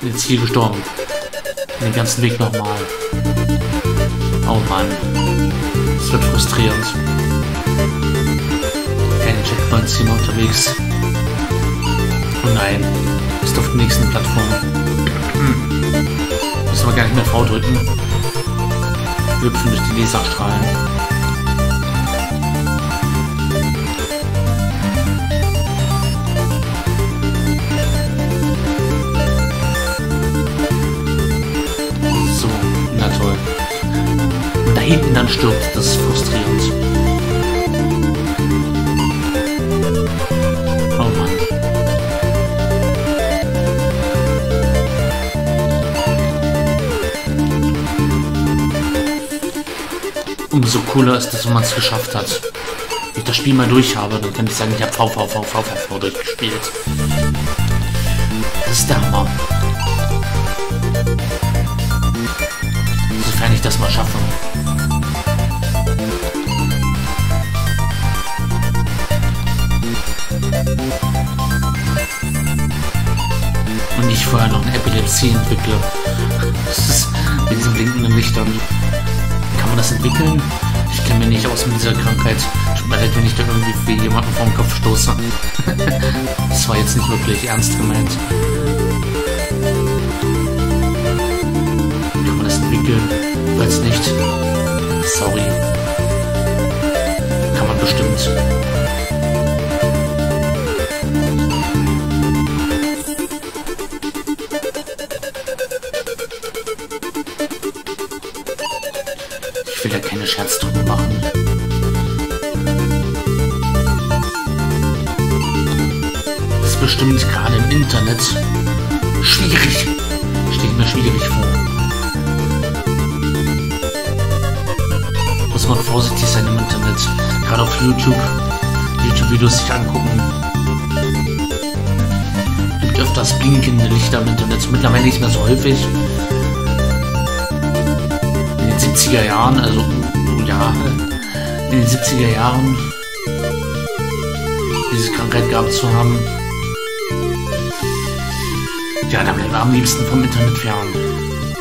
Bin jetzt hier gestorben. Den ganzen Weg nochmal. Oh Mann. Das wird frustrierend. Keine Checkpoints hier unterwegs. Oh nein. Ist auf der nächsten Plattform. Müssen wir gar nicht mehr V drücken. Wir hüpfen durch die Laserstrahlen. Und dann stirbt, das frustrierend. Oh Mann. Umso cooler ist es, wenn man es geschafft hat. Wenn ich das Spiel mal durch habe, dann kann ich sagen, ich habe VVVVV durchgespielt. Das ist der Hammer. Sofern ich das mal schaffe. Und ich vorher noch eine Epilepsie entwickle. Das ist mit diesen blinkenden Lichtern. Kann man das entwickeln? Ich kenne mich nicht aus mit dieser Krankheit. Tut mir leid, wenn ich da irgendwie jemanden den Kopf stoße. das war jetzt nicht wirklich ernst gemeint. Kann man das entwickeln? Weiß nicht. Sorry. Kann man bestimmt. Keine Scherz drüber machen. Das ist bestimmt gerade im Internet schwierig. Steht mir schwierig vor. Muss man vorsichtig sein im Internet. Gerade auf YouTube. YouTube-Videos sich angucken. Gibt öfters blinkende Lichter im Internet. Mittlerweile nicht mehr so häufig. 70er Jahren, also ja, in den 70er Jahren diese Krankheit gehabt zu haben. Ja, da bleiben wir am liebsten vom Internet fern.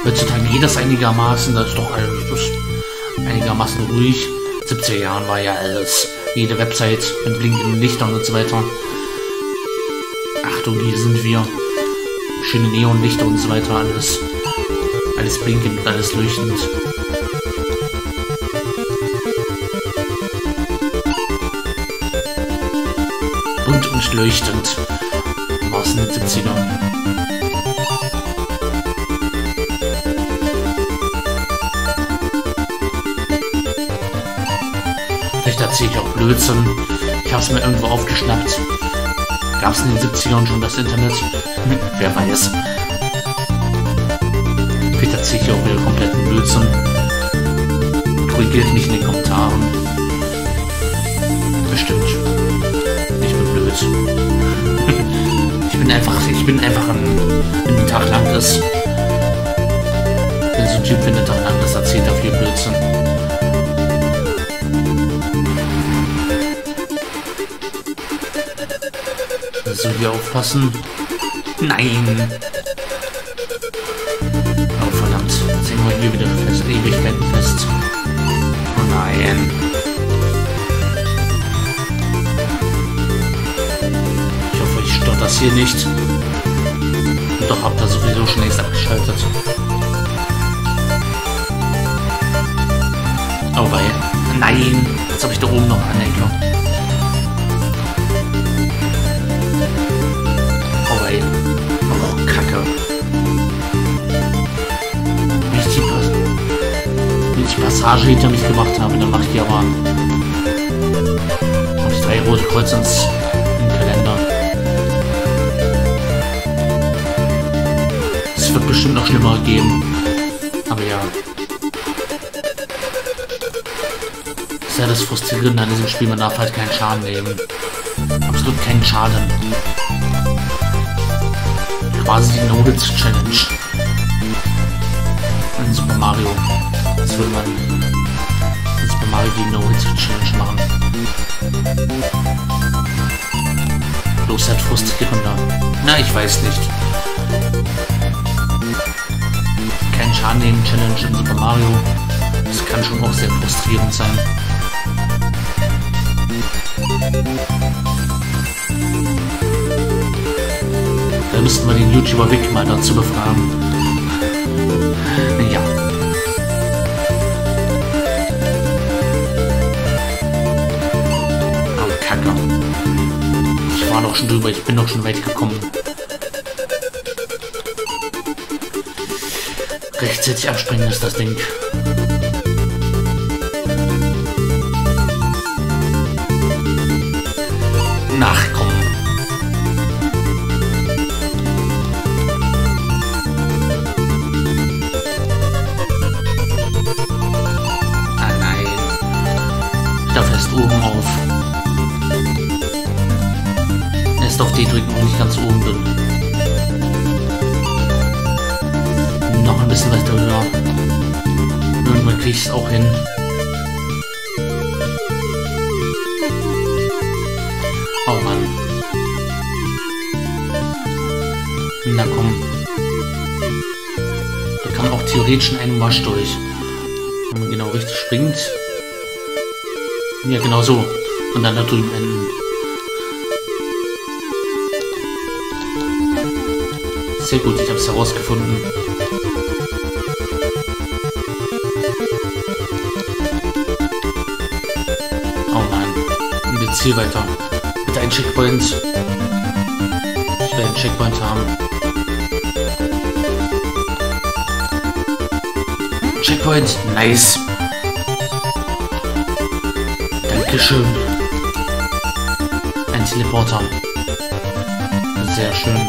Heutzutage geht das einigermaßen, das ist doch einigermaßen ruhig. 70er Jahren war ja alles, jede Website mit blinkenden Lichtern und so weiter. Achtung, hier sind wir. Schöne Neonlichter und so weiter, alles. Alles blinkend, alles leuchtend. Und leuchtend. In den 70ern. Vielleicht erzähle ich auch Blödsinn. Ich habe es mir irgendwo aufgeschnappt. Gab es in den 70ern schon das Internet? Hm, wer weiß. Vielleicht erzähle ich auch wieder kompletten Blödsinn. Korrigiert mich bin einfach ein, wenn ein Tag lang ist. Bin so ein Typ, wenn ein Tag lang ist, erzählt er viel Blödsinn. So, hier aufpassen. Nein! Oh, verdammt. Jetzt hängen wir hier wieder fest, Ewigkeiten fest. Oh nein. Ich hoffe, ich stört das hier nicht. Doch habt ihr sowieso schon längst abgeschaltet. Oh, wei. Nein! Jetzt habe ich da oben noch Anhänger. Oh, wei. Oh, Kacke. Wenn ich die, Pas wenn ich die Passage hinter mich gemacht habe, dann mache ich die aber. Habe ich drei rote Kreuze ins wird bestimmt noch schlimmer geben. Aber ja. Das ist ja das Frustrierende an diesem Spiel, man darf halt keinen Schaden nehmen. Absolut keinen Schaden. Quasi die Notice Challenge. In Super Mario. Das würde man in Super Mario die Notice Challenge machen. Bloß halt frustrierender. Na, ich weiß nicht. Keinen Schaden nehmen Challenge in Super Mario. Das kann schon auch sehr frustrierend sein. Da müssten wir den YouTuber Vic mal dazu befragen. Ja. Aber Kacke. Ich war doch schon drüber, ich bin doch schon weit gekommen. Rechtzeitig abspringen ist das Ding. Irgendwann krieg ich es auch hin. Oh Mann. Na komm. Da kann auch theoretisch in einem Wasch durch. Wenn man genau richtig springt. Ja, genau so. Und dann da drüben enden. Sehr gut, ich habe es herausgefunden. Hier weiter. Bitte ein Checkpoint. Ich will einen Checkpoint haben. Checkpoint. Nice. Dankeschön. Ein Teleporter. Sehr schön.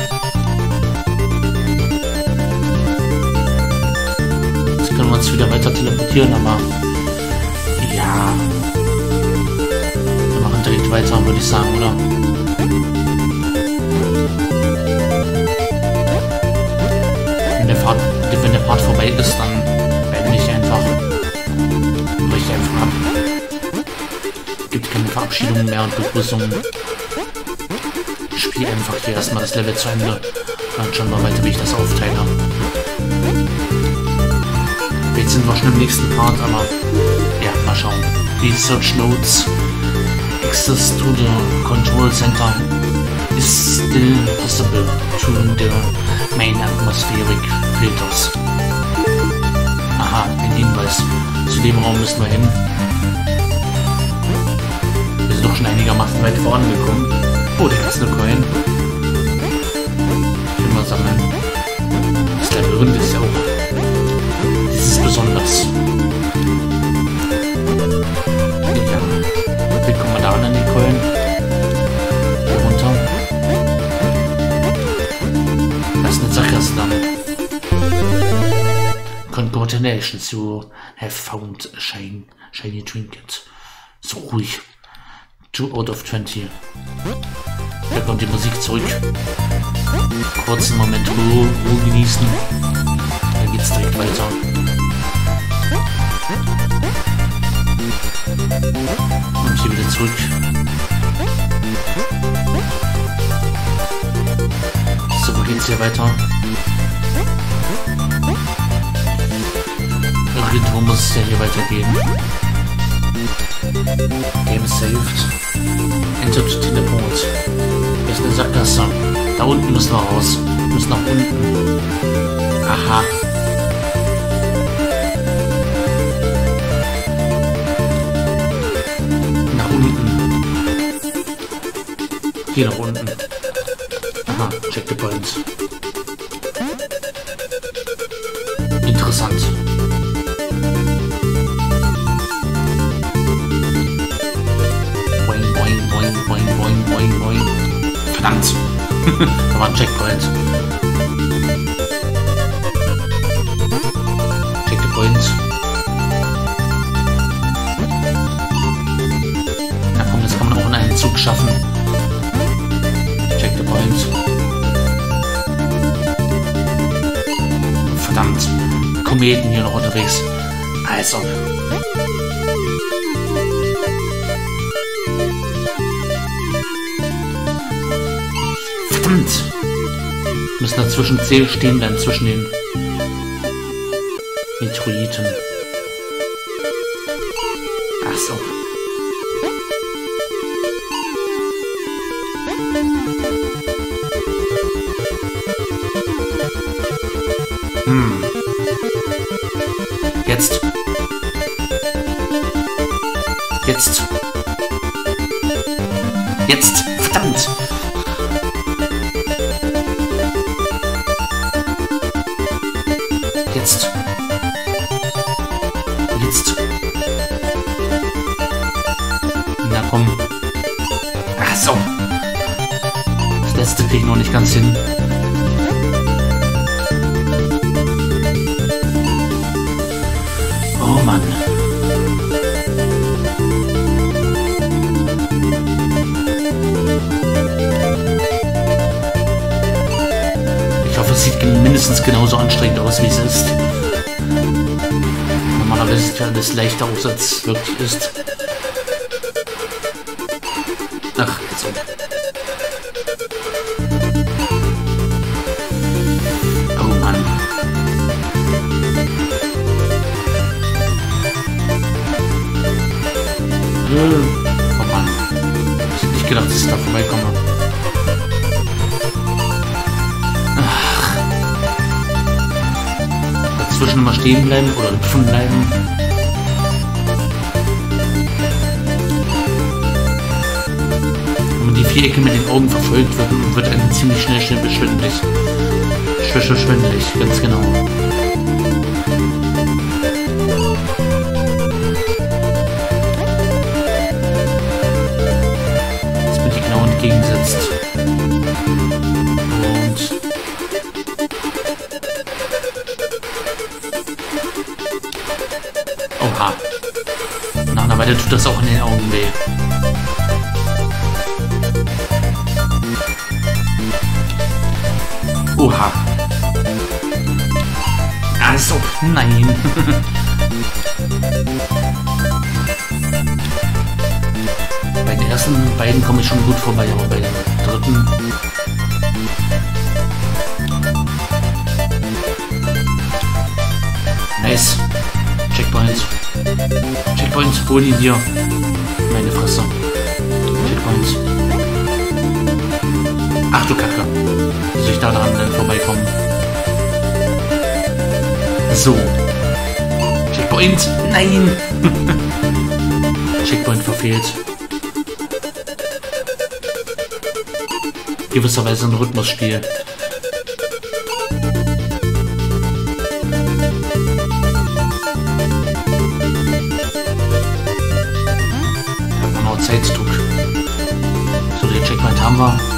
Jetzt können wir uns wieder weiter teleportieren, aber Direkt weiter, würde ich sagen, oder? Wenn der, Fahrt, wenn der Part vorbei ist, dann beende ich einfach. Breche einfach ab. Gibt keine Verabschiedungen mehr und Begrüßungen. Ich spiele einfach hier erstmal das Level zu Ende. Dann schauen wir weiter, wie ich das aufteile. Jetzt sind wir schon im nächsten Part, aber ja, mal schauen. Research Notes. Access to the control center is still possible through the main atmospheric filters. Aha, ein Hinweis. Zu dem Raum müssen wir hin. Wir sind doch schon einigermaßen weit vorangekommen. Congratulations, you have found a shiny, shiny trinket. So ruhig. 2 out of 20. Da kommt die Musik zurück. Kurzen Moment Ruhe, Ruhe genießen. Dann geht's direkt weiter. Und hier wieder zurück. So, wo geht's hier weiter? Irgendwo muss es ja hier weitergehen. Game saved. Enter to Teleport. Ist eine Sackgasse. Da unten müssen wir raus. Wir müssen nach unten. Aha. Nach unten. Hier nach unten. Aha, check the points. war ein Checkpoint. Check the point. Na komm, das kann man auch in einem Zug schaffen. Check the point. Verdammt. Kometen hier noch unterwegs. Also. Verdammt! Müssen dazwischen C stehen bleiben, zwischen den Metroiden. Ach so. Hm. Jetzt. Jetzt. Jetzt. Nicht ganz hin. Oh Mann. Ich hoffe, es sieht mindestens genauso anstrengend aus, wie es ist. Normalerweise sieht ja alles leichter aus, als es wirklich ist. Ach, so. Oh Mann. Ich hätte nicht gedacht, dass ich da vorbeikomme. Ach. Dazwischen immer stehen bleiben oder hüpfen bleiben. Wenn man die Vierecke mit den Augen verfolgt, wird, wird einem ziemlich schnell schnell beschwindelig. Schwäche schwindelig, ganz genau. Entgegengesetzt. Und Oha. Nach einer Weile tut das auch in den Augen weh. Oha. Also, nein. den ersten beiden komme ich schon gut vorbei, aber bei den dritten... Nice. Checkpoint. Checkpoint, hol ihn hier. Meine Fresse. Checkpoint. Ach du Kacke. Soll ich da dran denn vorbeikommen? So. Checkpoint. Nein. Checkpoint verfehlt. Gewisserweise ein Rhythmusspiel. Noch Zeitdruck. So, den Checkpoint haben wir.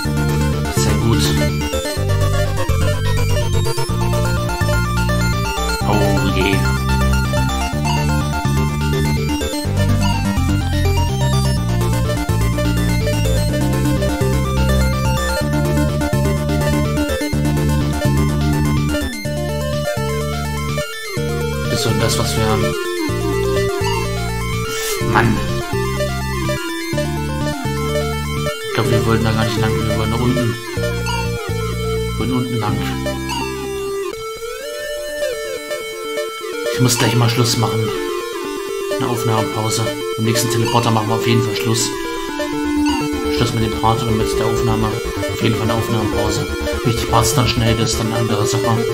So das, was wir haben. Mann. Ich glaube, wir wollten da gar nicht lang. Wir wollen nach unten. Wollen unten lang. Ich muss gleich mal Schluss machen. Eine Aufnahmepause. Im nächsten Teleporter machen wir auf jeden Fall Schluss. Schluss mit dem Part oder mit der Aufnahme. Auf jeden Fall eine Aufnahmepause. Die Parts dann schnell ist, dann eine andere Sache.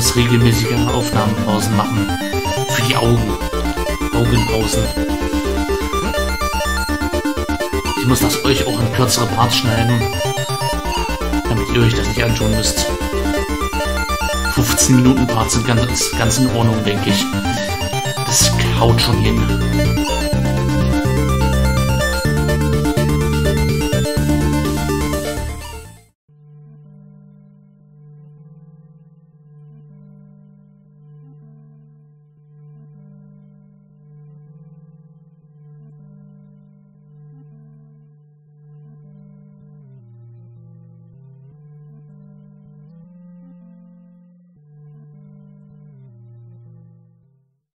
Muss regelmäßige Aufnahmepausen machen. Für die Augen. Augenpausen. Ich muss das euch auch in kürzere Parts schneiden. Damit ihr euch das nicht antun müsst. 15 Minuten Parts sind ganz, ganz in Ordnung, denke ich. Das haut schon hin.